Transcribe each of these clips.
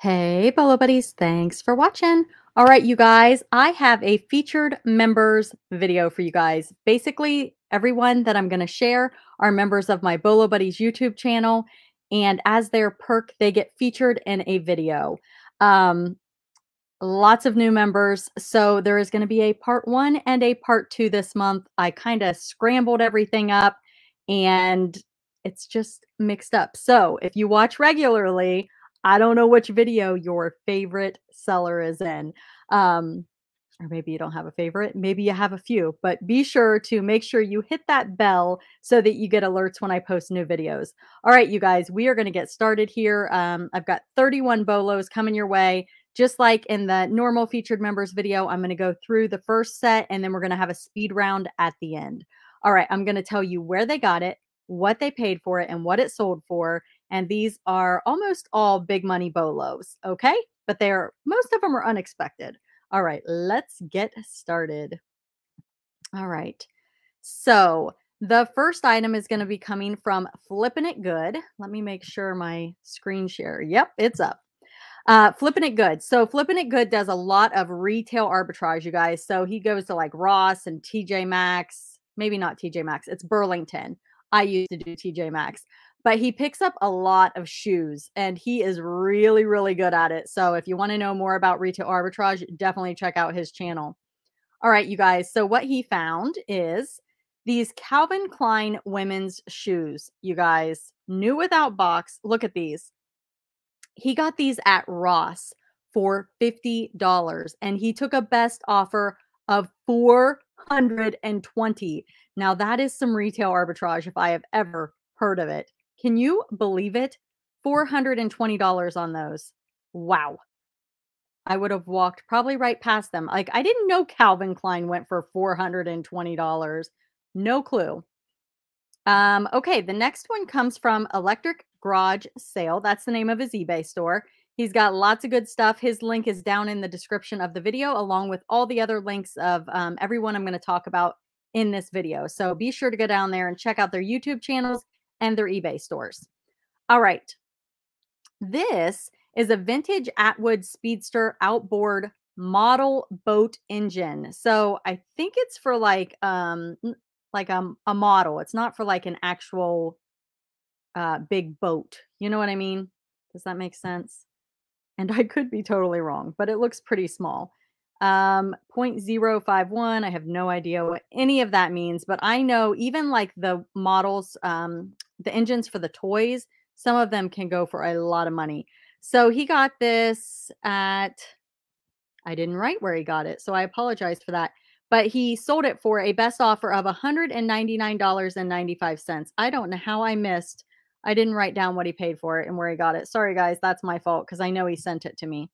Hey, Bolo Buddies, thanks for watching. All right, you guys, I have a featured members video for you guys. Basically, everyone that I'm going to share are members of my Bolo Buddies YouTube channel, and as their perk, they get featured in a video. Um, lots of new members, so there is going to be a part one and a part two this month. I kind of scrambled everything up, and it's just mixed up. So if you watch regularly, I don't know which video your favorite seller is in. Um, or maybe you don't have a favorite. Maybe you have a few, but be sure to make sure you hit that bell so that you get alerts when I post new videos. All right, you guys, we are going to get started here. Um, I've got 31 bolos coming your way. Just like in the normal featured members video, I'm going to go through the first set and then we're going to have a speed round at the end. All right, I'm going to tell you where they got it, what they paid for it, and what it sold for. And these are almost all big money bolos, okay? But they're most of them are unexpected. All right, let's get started. All right. So the first item is going to be coming from Flippin' It Good. Let me make sure my screen share. Yep, it's up. Uh, It Good. So Flippin' It Good does a lot of retail arbitrage, you guys. So he goes to like Ross and TJ Maxx. Maybe not TJ Maxx. It's Burlington. I used to do TJ Maxx but he picks up a lot of shoes and he is really, really good at it. So if you want to know more about retail arbitrage, definitely check out his channel. All right, you guys. So what he found is these Calvin Klein women's shoes, you guys, new without box. Look at these. He got these at Ross for $50 and he took a best offer of 420. Now that is some retail arbitrage if I have ever heard of it. Can you believe it? $420 on those. Wow. I would have walked probably right past them. Like I didn't know Calvin Klein went for $420. No clue. Um, okay, the next one comes from Electric Garage Sale. That's the name of his eBay store. He's got lots of good stuff. His link is down in the description of the video, along with all the other links of um, everyone I'm going to talk about in this video. So be sure to go down there and check out their YouTube channels and their eBay stores. All right. This is a vintage Atwood Speedster outboard model boat engine. So I think it's for like um like a, a model. It's not for like an actual uh big boat. You know what I mean? Does that make sense? And I could be totally wrong, but it looks pretty small. Um 0.051, I have no idea what any of that means, but I know even like the models um the engines for the toys, some of them can go for a lot of money. So he got this at, I didn't write where he got it, so I apologize for that. But he sold it for a best offer of $199.95. I don't know how I missed. I didn't write down what he paid for it and where he got it. Sorry, guys, that's my fault because I know he sent it to me.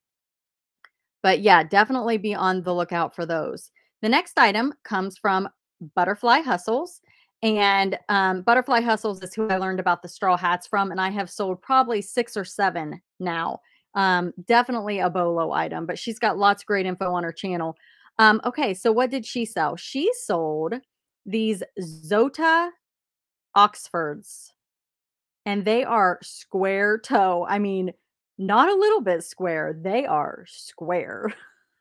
But yeah, definitely be on the lookout for those. The next item comes from Butterfly Hustles. And um, Butterfly Hustles is who I learned about the straw hats from, and I have sold probably six or seven now. Um, definitely a Bolo item, but she's got lots of great info on her channel. Um, okay, so what did she sell? She sold these Zota Oxfords, and they are square toe. I mean, not a little bit square, they are square.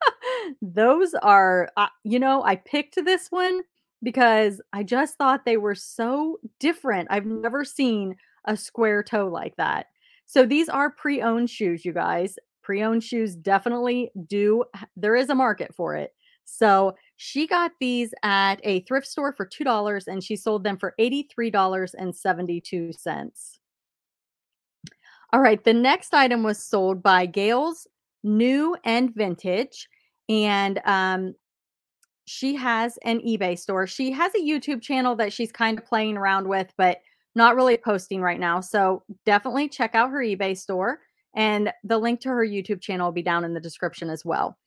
Those are, uh, you know, I picked this one because I just thought they were so different. I've never seen a square toe like that. So these are pre-owned shoes, you guys. Pre-owned shoes definitely do there is a market for it. So she got these at a thrift store for $2 and she sold them for $83.72. All right, the next item was sold by Gail's New and Vintage and um, she has an eBay store. She has a YouTube channel that she's kind of playing around with, but not really posting right now. So definitely check out her eBay store. And the link to her YouTube channel will be down in the description as well.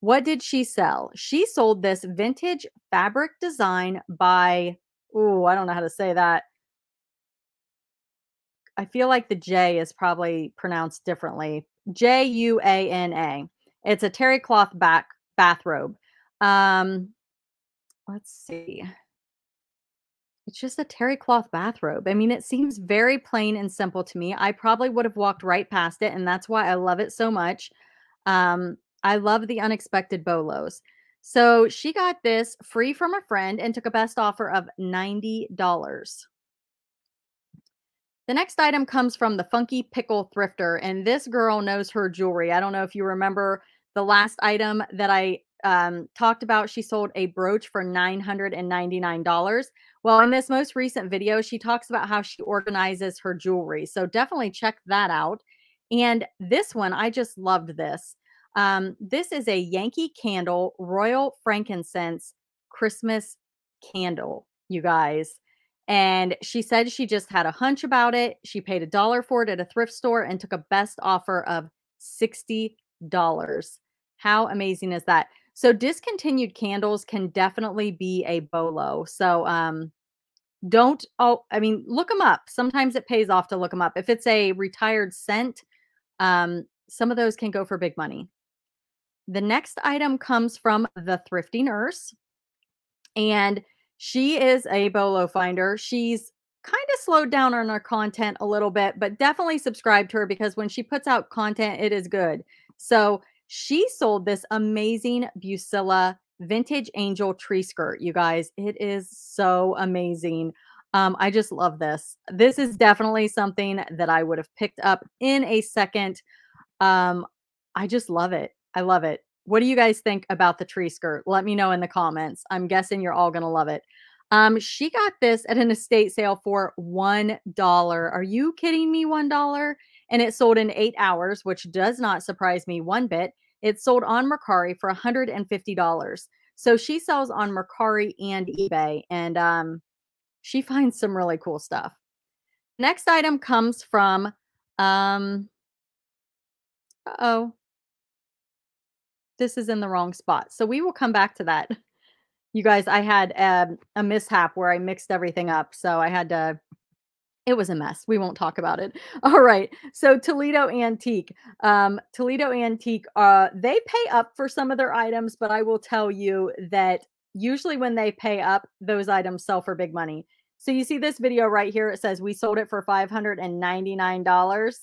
What did she sell? She sold this vintage fabric design by, oh, I don't know how to say that. I feel like the J is probably pronounced differently. J U A N A. It's a terry cloth back bathrobe. Um, let's see. It's just a terry cloth bathrobe. I mean, it seems very plain and simple to me. I probably would have walked right past it, and that's why I love it so much. Um, I love the unexpected bolos. So she got this free from a friend and took a best offer of $90. The next item comes from the Funky Pickle Thrifter, and this girl knows her jewelry. I don't know if you remember the last item that I um, talked about. She sold a brooch for $999. Well, in this most recent video, she talks about how she organizes her jewelry. So definitely check that out. And this one, I just loved this. Um, this is a Yankee Candle Royal Frankincense Christmas candle, you guys. And she said she just had a hunch about it. She paid a dollar for it at a thrift store and took a best offer of $60. How amazing is that? So discontinued candles can definitely be a bolo. So um don't oh I mean look them up. Sometimes it pays off to look them up. If it's a retired scent, um some of those can go for big money. The next item comes from the thrifty nurse. And she is a bolo finder. She's kind of slowed down on her content a little bit, but definitely subscribe to her because when she puts out content, it is good. So she sold this amazing Bucilla vintage angel tree skirt, you guys. It is so amazing. Um, I just love this. This is definitely something that I would have picked up in a second. Um, I just love it. I love it. What do you guys think about the tree skirt? Let me know in the comments. I'm guessing you're all going to love it. Um, she got this at an estate sale for $1. Are you kidding me? $1? And it sold in eight hours, which does not surprise me one bit. It sold on Mercari for $150. So she sells on Mercari and eBay, and um, she finds some really cool stuff. Next item comes from, um, uh oh, this is in the wrong spot. So we will come back to that. You guys, I had um, a mishap where I mixed everything up. So I had to, it was a mess. We won't talk about it. All right. So Toledo Antique. Um, Toledo Antique, uh, they pay up for some of their items, but I will tell you that usually when they pay up, those items sell for big money. So you see this video right here. It says we sold it for $599.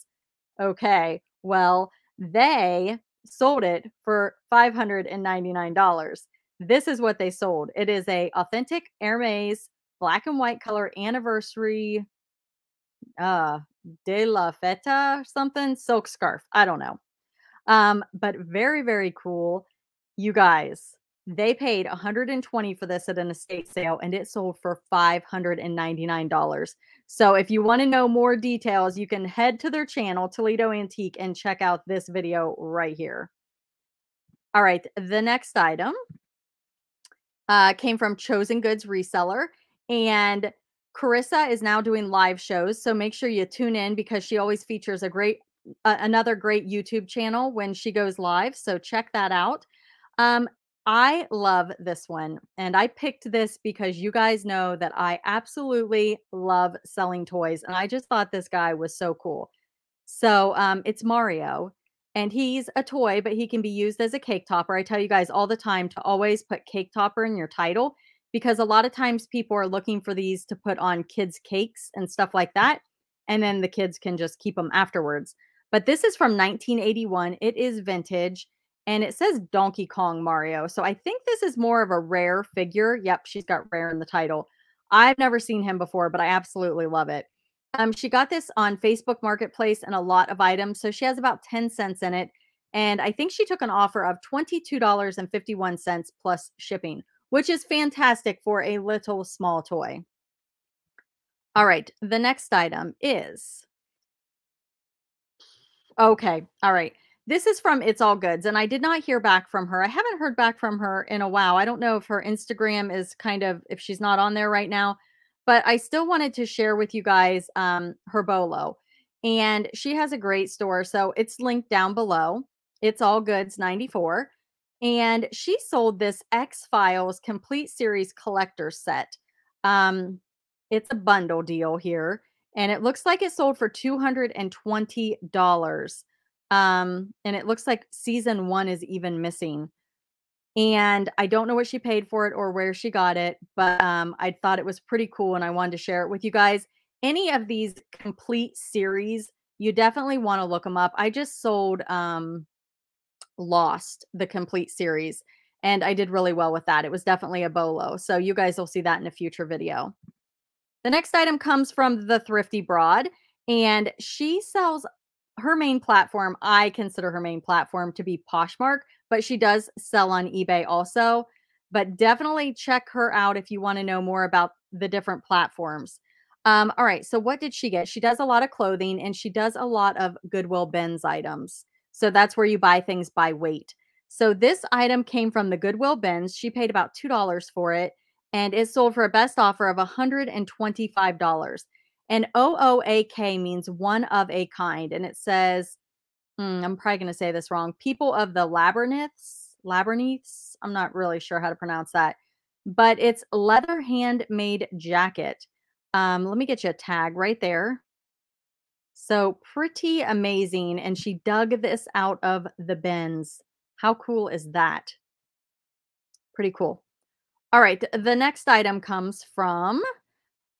Okay. Well, they sold it for $599. This is what they sold. It is a authentic Hermes black and white color anniversary uh de la feta something silk scarf. I don't know. Um but very very cool. You guys, they paid 120 for this at an estate sale and it sold for $599. So if you want to know more details, you can head to their channel, Toledo Antique, and check out this video right here. All right, the next item uh, came from Chosen Goods Reseller. And Carissa is now doing live shows. So make sure you tune in because she always features a great, uh, another great YouTube channel when she goes live. So check that out. Um, I love this one. And I picked this because you guys know that I absolutely love selling toys. And I just thought this guy was so cool. So um, it's Mario. And he's a toy, but he can be used as a cake topper. I tell you guys all the time to always put cake topper in your title because a lot of times people are looking for these to put on kids' cakes and stuff like that. And then the kids can just keep them afterwards. But this is from 1981. It is vintage and it says Donkey Kong Mario. So I think this is more of a rare figure. Yep, she's got rare in the title. I've never seen him before, but I absolutely love it. Um, she got this on Facebook Marketplace and a lot of items. So she has about 10 cents in it. And I think she took an offer of $22.51 plus shipping, which is fantastic for a little small toy. All right. The next item is. Okay. All right. This is from It's All Goods, and I did not hear back from her. I haven't heard back from her in a while. I don't know if her Instagram is kind of, if she's not on there right now, but I still wanted to share with you guys um, her Bolo. And she has a great store. So it's linked down below. It's All Goods 94. And she sold this X Files Complete Series collector set. Um, it's a bundle deal here. And it looks like it sold for $220. Um, and it looks like season one is even missing. And I don't know what she paid for it or where she got it, but um, I thought it was pretty cool and I wanted to share it with you guys. Any of these complete series, you definitely want to look them up. I just sold um, Lost, the complete series, and I did really well with that. It was definitely a bolo. So you guys will see that in a future video. The next item comes from the Thrifty Broad, and she sells her main platform. I consider her main platform to be Poshmark, but she does sell on eBay also. But definitely check her out if you want to know more about the different platforms. Um, all right, so what did she get? She does a lot of clothing and she does a lot of Goodwill bins items. So that's where you buy things by weight. So this item came from the Goodwill bins. She paid about $2 for it and it sold for a best offer of $125. And OOAK means one of a kind. And it says, hmm, I'm probably going to say this wrong, people of the labyrinths, labyrinths. I'm not really sure how to pronounce that, but it's leather handmade jacket. Um, let me get you a tag right there. So pretty amazing. And she dug this out of the bins. How cool is that? Pretty cool. All right. The next item comes from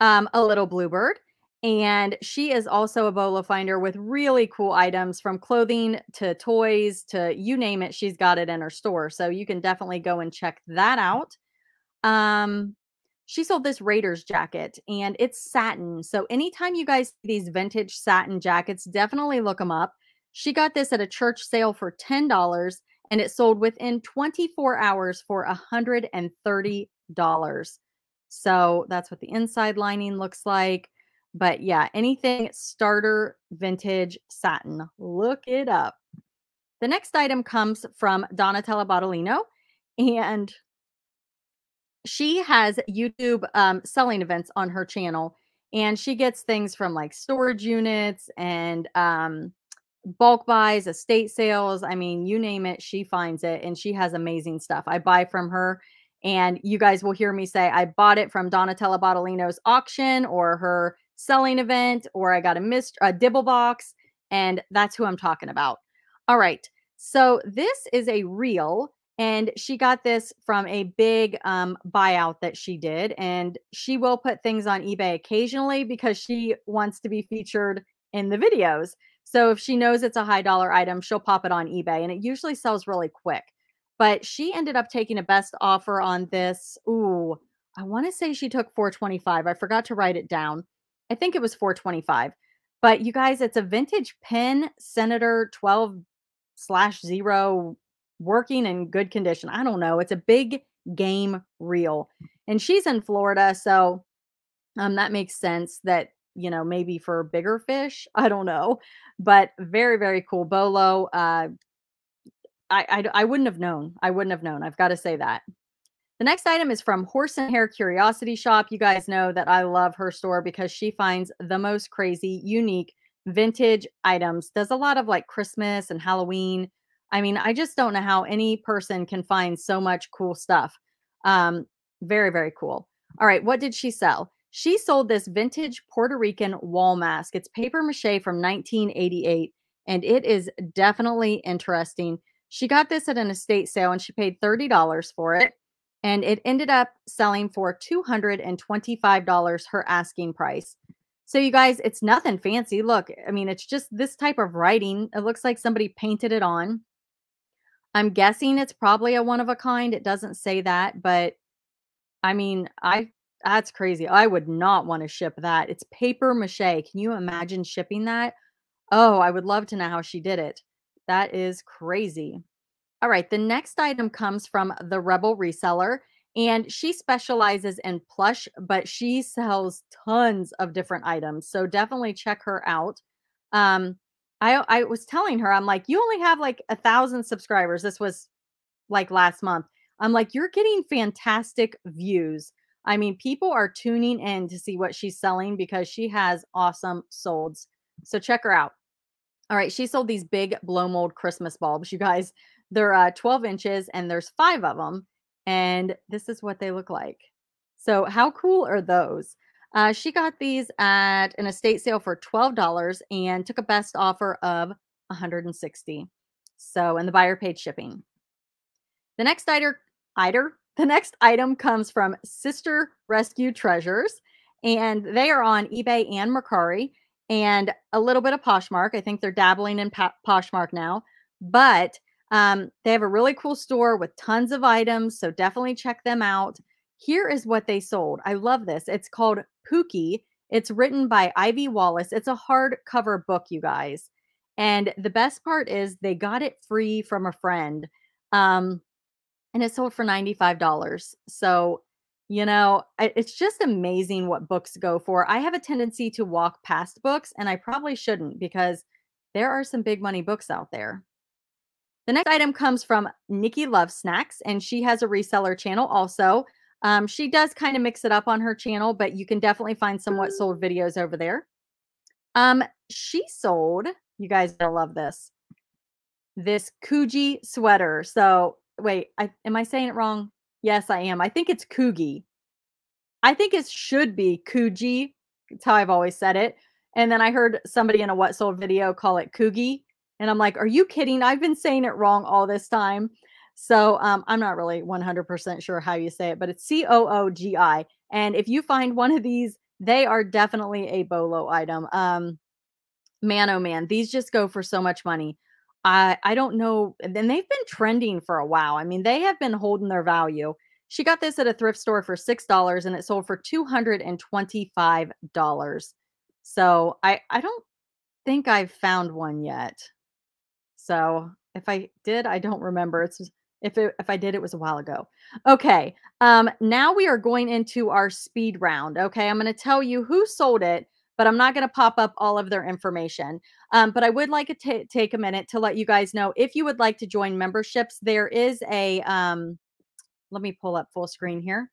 um, a little bluebird. And she is also a bolo finder with really cool items from clothing to toys to you name it. She's got it in her store. So you can definitely go and check that out. Um, she sold this Raiders jacket and it's satin. So anytime you guys see these vintage satin jackets, definitely look them up. She got this at a church sale for $10 and it sold within 24 hours for $130. So that's what the inside lining looks like. But yeah, anything starter vintage satin, look it up. The next item comes from Donatella Bottolino, and she has YouTube um, selling events on her channel, and she gets things from like storage units and um, bulk buys, estate sales. I mean, you name it, she finds it, and she has amazing stuff. I buy from her, and you guys will hear me say I bought it from Donatella Bottolino's auction or her selling event or I got a mist a dibble box and that's who I'm talking about. All right. So this is a reel and she got this from a big um, buyout that she did and she will put things on eBay occasionally because she wants to be featured in the videos. So if she knows it's a high dollar item, she'll pop it on eBay and it usually sells really quick. But she ended up taking a best offer on this. Ooh, I want to say she took 425. I forgot to write it down. I think it was 425. But you guys, it's a vintage Penn Senator 12 slash zero working in good condition. I don't know. It's a big game reel. And she's in Florida. So um, that makes sense that, you know, maybe for bigger fish. I don't know. But very, very cool. Bolo. Uh, I, I, I wouldn't have known. I wouldn't have known. I've got to say that. The next item is from Horse and Hair Curiosity Shop. You guys know that I love her store because she finds the most crazy, unique, vintage items. Does a lot of like Christmas and Halloween. I mean, I just don't know how any person can find so much cool stuff. Um, very, very cool. All right, what did she sell? She sold this vintage Puerto Rican wall mask. It's paper mache from 1988, and it is definitely interesting. She got this at an estate sale and she paid $30 for it and it ended up selling for $225 her asking price. So you guys, it's nothing fancy. Look, I mean, it's just this type of writing. It looks like somebody painted it on. I'm guessing it's probably a one of a kind. It doesn't say that, but I mean, I that's crazy. I would not want to ship that. It's paper mache. Can you imagine shipping that? Oh, I would love to know how she did it. That is crazy. All right, the next item comes from the Rebel Reseller, and she specializes in plush, but she sells tons of different items. So definitely check her out. Um, I I was telling her, I'm like, you only have like a thousand subscribers. This was like last month. I'm like, you're getting fantastic views. I mean, people are tuning in to see what she's selling because she has awesome solds. So check her out. All right, she sold these big blow mold Christmas bulbs. You guys, they're uh, 12 inches and there's five of them. And this is what they look like. So, how cool are those? Uh, she got these at an estate sale for $12 and took a best offer of 160 So, and the buyer paid shipping. The next the next item comes from Sister Rescue Treasures, and they are on eBay and Mercari, and a little bit of Poshmark. I think they're dabbling in Poshmark now, but um, they have a really cool store with tons of items, so definitely check them out. Here is what they sold. I love this. It's called Pookie. It's written by Ivy Wallace. It's a hardcover book, you guys. And the best part is they got it free from a friend. Um, and it sold for $95. So, you know, it's just amazing what books go for. I have a tendency to walk past books, and I probably shouldn't because there are some big money books out there. The next item comes from Nikki Love Snacks, and she has a reseller channel also. Um, she does kind of mix it up on her channel, but you can definitely find some what sold videos over there. Um, she sold, you guys will love this, this Coogi sweater. So wait, I, am I saying it wrong? Yes, I am. I think it's Coogie. I think it should be Coogi. It's how I've always said it. And then I heard somebody in a what sold video call it Coogie. And I'm like, are you kidding? I've been saying it wrong all this time. So um, I'm not really 100% sure how you say it, but it's C O O G I. And if you find one of these, they are definitely a Bolo item. Um, man, oh man, these just go for so much money. I I don't know. And they've been trending for a while. I mean, they have been holding their value. She got this at a thrift store for six dollars, and it sold for two hundred and twenty-five dollars. So I I don't think I've found one yet. So if I did, I don't remember. It's if it, if I did, it was a while ago. Okay. Um, now we are going into our speed round. Okay. I'm going to tell you who sold it, but I'm not going to pop up all of their information. Um, but I would like to take a minute to let you guys know if you would like to join memberships, there is a, um, let me pull up full screen here.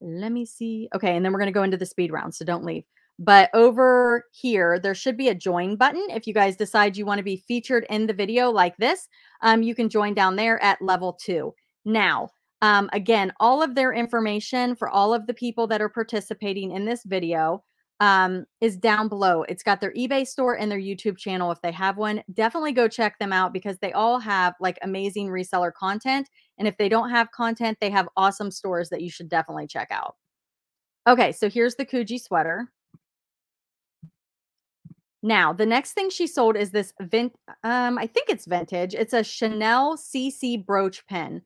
Let me see. Okay. And then we're going to go into the speed round. So don't leave. But over here, there should be a join button. If you guys decide you want to be featured in the video like this, um, you can join down there at level two. Now, um, again, all of their information for all of the people that are participating in this video um, is down below. It's got their eBay store and their YouTube channel if they have one. Definitely go check them out because they all have like amazing reseller content. And if they don't have content, they have awesome stores that you should definitely check out. Okay, so here's the Coogi sweater. Now, the next thing she sold is this vint um I think it's vintage. It's a Chanel CC brooch pen.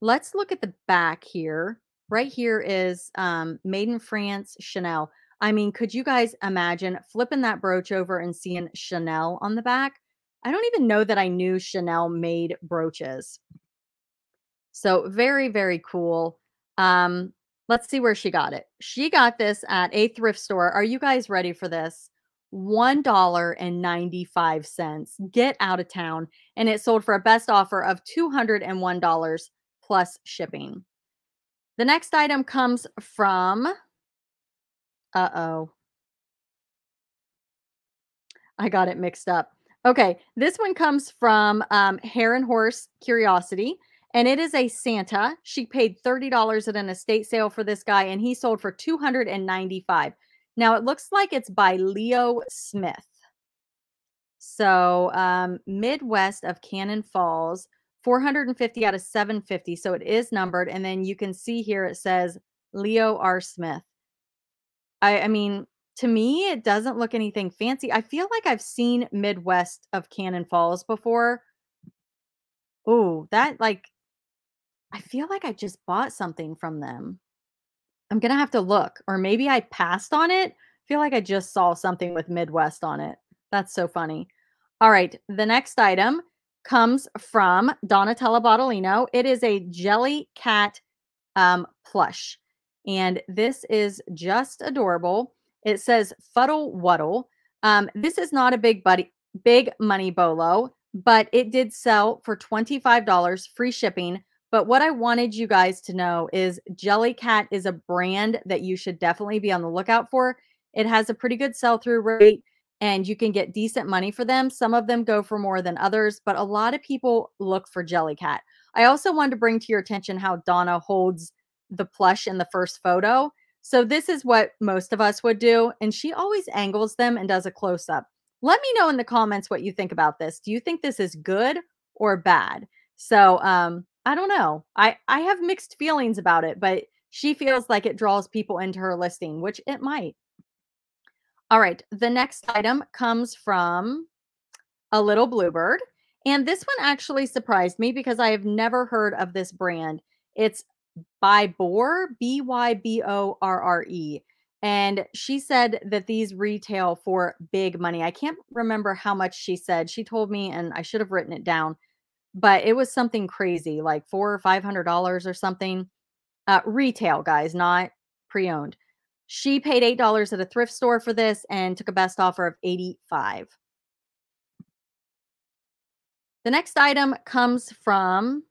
Let's look at the back here. Right here is um made in France Chanel. I mean, could you guys imagine flipping that brooch over and seeing Chanel on the back? I don't even know that I knew Chanel made brooches. So very, very cool. Um, let's see where she got it. She got this at a thrift store. Are you guys ready for this? $1.95. Get out of town. And it sold for a best offer of $201 plus shipping. The next item comes from, uh oh, I got it mixed up. Okay, this one comes from um, and Horse Curiosity, and it is a Santa. She paid $30 at an estate sale for this guy, and he sold for 295 now it looks like it's by Leo Smith. So um, Midwest of Cannon Falls, 450 out of 750. So it is numbered. And then you can see here it says Leo R. Smith. I, I mean, to me, it doesn't look anything fancy. I feel like I've seen Midwest of Cannon Falls before. Oh, that like, I feel like I just bought something from them. I'm gonna have to look, or maybe I passed on it. I feel like I just saw something with Midwest on it. That's so funny. All right, the next item comes from Donatella Bottolino. It is a Jellycat um, plush, and this is just adorable. It says Fuddle Wuddle. Um, this is not a big buddy, big money bolo, but it did sell for $25 free shipping but what I wanted you guys to know is Jellycat is a brand that you should definitely be on the lookout for. It has a pretty good sell through rate and you can get decent money for them. Some of them go for more than others, but a lot of people look for Jellycat. I also wanted to bring to your attention how Donna holds the plush in the first photo. So this is what most of us would do. And she always angles them and does a close up. Let me know in the comments what you think about this. Do you think this is good or bad? So um, I don't know. I I have mixed feelings about it, but she feels like it draws people into her listing, which it might. All right, the next item comes from a little bluebird. And this one actually surprised me because I have never heard of this brand. It's by Bore, B Y B O R R E. And she said that these retail for big money. I can't remember how much she said. She told me, and I should have written it down, but it was something crazy, like four or five hundred dollars or something. Uh, retail, guys, not pre-owned. She paid eight dollars at a thrift store for this and took a best offer of eighty-five. The next item comes from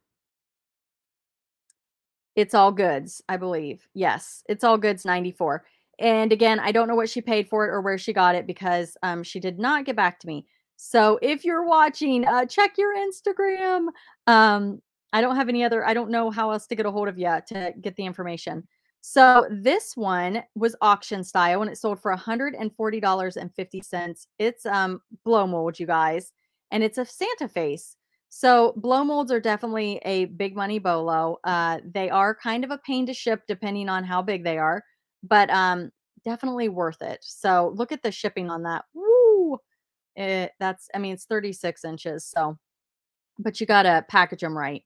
It's All Goods, I believe. Yes, It's All Goods 94. And again, I don't know what she paid for it or where she got it because um, she did not get back to me. So if you're watching, uh, check your Instagram. Um, I don't have any other, I don't know how else to get a hold of you to get the information. So this one was auction style and it sold for $140.50. It's um blow mold, you guys and it's a Santa face. So blow molds are definitely a big money bolo. Uh, they are kind of a pain to ship depending on how big they are, but um, definitely worth it. So look at the shipping on that. Woo! It, that's, I mean, it's 36 inches. So, but you got to package them right.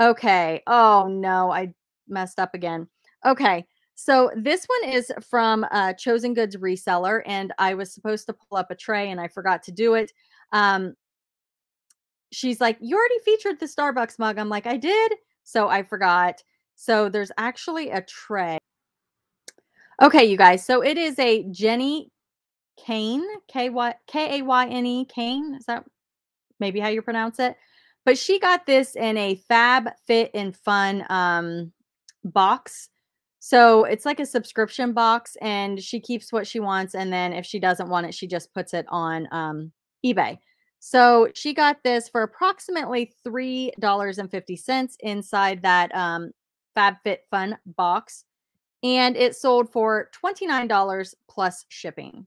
Okay. Oh no, I messed up again. Okay. So this one is from a Chosen Goods reseller, and I was supposed to pull up a tray and I forgot to do it. Um, she's like, You already featured the Starbucks mug. I'm like, I did. So I forgot. So there's actually a tray. Okay, you guys. So it is a Jenny Kane, K Y K A Y N E Kane. Is that maybe how you pronounce it? But she got this in a Fab Fit and Fun um, box. So it's like a subscription box, and she keeps what she wants. And then if she doesn't want it, she just puts it on um, eBay. So she got this for approximately $3.50 inside that um, FabFitFun box. And it sold for $29 plus shipping.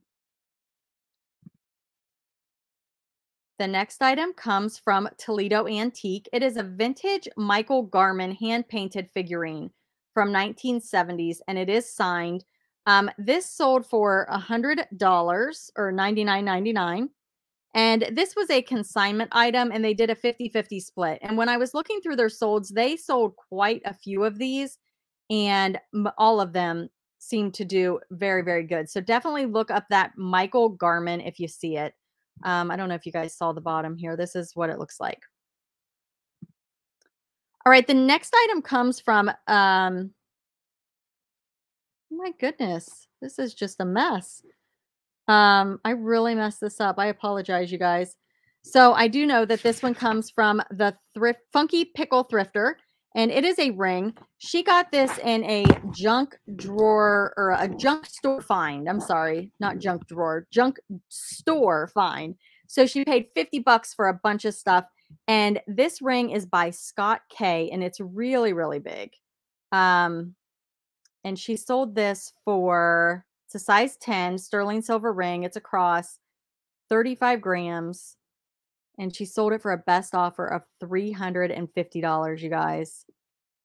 The next item comes from Toledo Antique. It is a vintage Michael Garman hand painted figurine from 1970s and it is signed. Um, this sold for $100 or $99.99. And this was a consignment item and they did a 50 50 split. And when I was looking through their solds, they sold quite a few of these and all of them seem to do very, very good. So definitely look up that Michael Garman if you see it. Um, I don't know if you guys saw the bottom here. This is what it looks like. All right, the next item comes from, um, my goodness, this is just a mess. Um, I really messed this up. I apologize, you guys. So I do know that this one comes from the thrift funky pickle thrifter, and it is a ring. She got this in a junk drawer or a junk store find. I'm sorry, not junk drawer, junk store find. So she paid 50 bucks for a bunch of stuff. And this ring is by Scott Kay, and it's really, really big. Um, and she sold this for it's a size 10 sterling silver ring. It's a cross, 35 grams. And she sold it for a best offer of $350, you guys.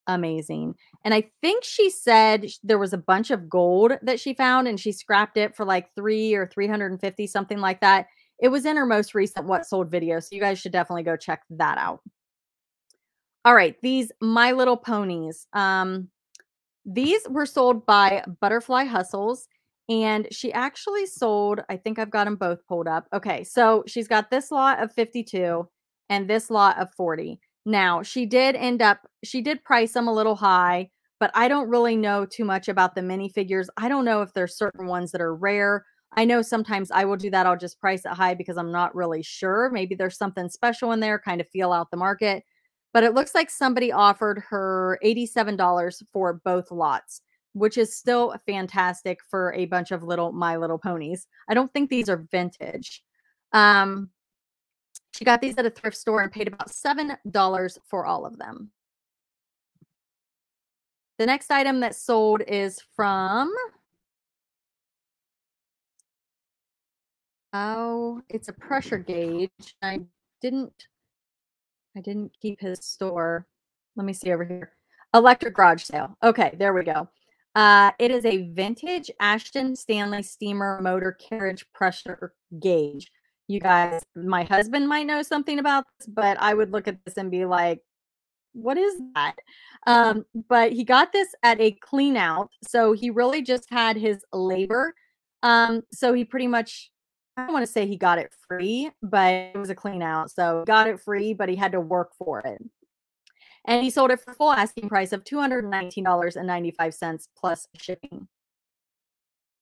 Amazing. And I think she said there was a bunch of gold that she found and she scrapped it for like three or 350, something like that. It was in her most recent What Sold video. So you guys should definitely go check that out. All right, these My Little Ponies. Um, these were sold by Butterfly Hustles and she actually sold, I think I've got them both pulled up. Okay, so she's got this lot of 52 and this lot of 40. Now, she did end up, she did price them a little high, but I don't really know too much about the minifigures. I don't know if there's certain ones that are rare. I know sometimes I will do that. I'll just price it high because I'm not really sure. Maybe there's something special in there, kind of feel out the market. But it looks like somebody offered her $87 for both lots which is still fantastic for a bunch of little My Little Ponies. I don't think these are vintage. Um, she got these at a thrift store and paid about $7 for all of them. The next item that sold is from Oh, it's a pressure gauge. I didn't I didn't keep his store. Let me see over here. Electric garage sale. Okay, there we go. Uh, it is a vintage Ashton Stanley steamer motor carriage pressure gauge. You guys, my husband might know something about this, but I would look at this and be like, what is that? Um, but he got this at a clean out. So he really just had his labor. Um, so he pretty much, I don't want to say he got it free, but it was a clean out. So got it free, but he had to work for it. And he sold it for full asking price of $219.95 plus shipping.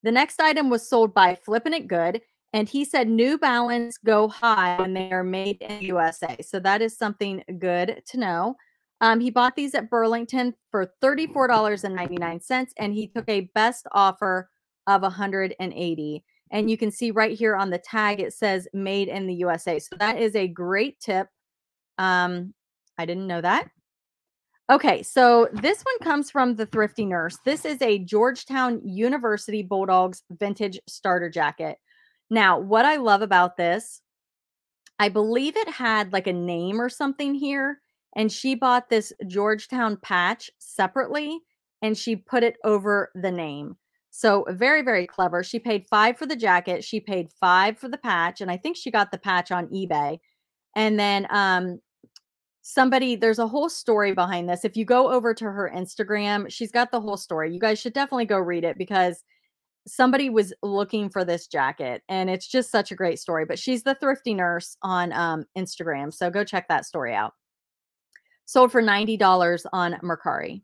The next item was sold by Flippin' It Good. And he said New Balance go high when they are made in USA. So that is something good to know. Um, he bought these at Burlington for $34.99 and he took a best offer of 180 and you can see right here on the tag it says made in the USA. So that is a great tip. Um, I didn't know that. Okay, so this one comes from the Thrifty Nurse. This is a Georgetown University Bulldogs vintage starter jacket. Now, what I love about this, I believe it had like a name or something here and she bought this Georgetown patch separately and she put it over the name. So very, very clever. She paid five for the jacket. She paid five for the patch. And I think she got the patch on eBay. And then um, somebody, there's a whole story behind this. If you go over to her Instagram, she's got the whole story. You guys should definitely go read it because somebody was looking for this jacket and it's just such a great story. But she's the thrifty nurse on um, Instagram. So go check that story out sold for $90 on Mercari.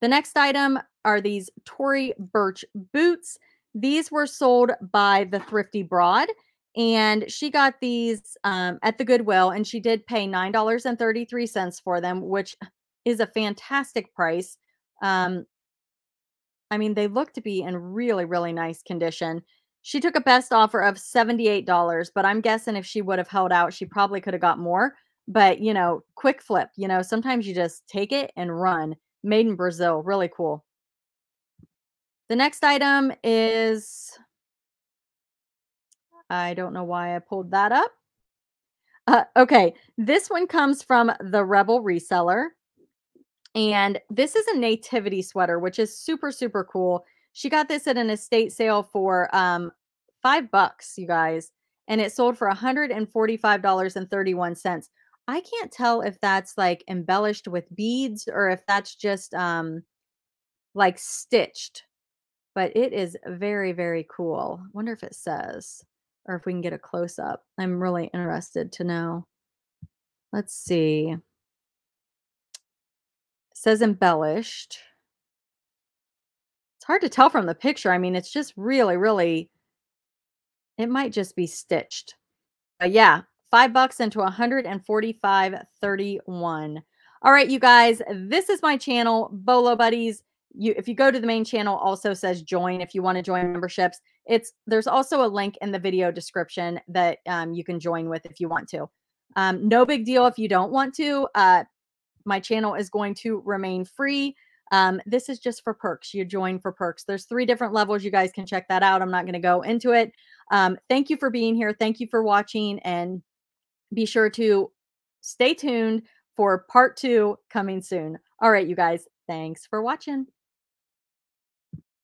The next item are these Tory Burch boots. These were sold by the Thrifty Broad, and she got these um, at the Goodwill, and she did pay $9.33 for them, which is a fantastic price. Um, I mean, they look to be in really, really nice condition. She took a best offer of $78, but I'm guessing if she would have held out, she probably could have got more but you know, quick flip, you know, sometimes you just take it and run. Made in Brazil, really cool. The next item is I don't know why I pulled that up. Uh, okay, this one comes from the Rebel Reseller. And this is a nativity sweater, which is super, super cool. She got this at an estate sale for um, five bucks, you guys. And it sold for $145.31. I can't tell if that's like embellished with beads or if that's just um like stitched. But it is very, very cool. wonder if it says or if we can get a close up. I'm really interested to know. Let's see. It says embellished. It's hard to tell from the picture. I mean, it's just really, really, it might just be stitched. But yeah, five bucks into 145.31. All right, you guys, this is my channel, Bolo Buddies. You, if you go to the main channel, also says join if you want to join memberships. It's there's also a link in the video description that um, you can join with if you want to. Um, no big deal if you don't want to. Uh, my channel is going to remain free. Um, this is just for perks. You join for perks. There's three different levels. You guys can check that out. I'm not going to go into it. Um, thank you for being here. Thank you for watching and be sure to stay tuned for part two coming soon. All right, you guys, thanks for watching.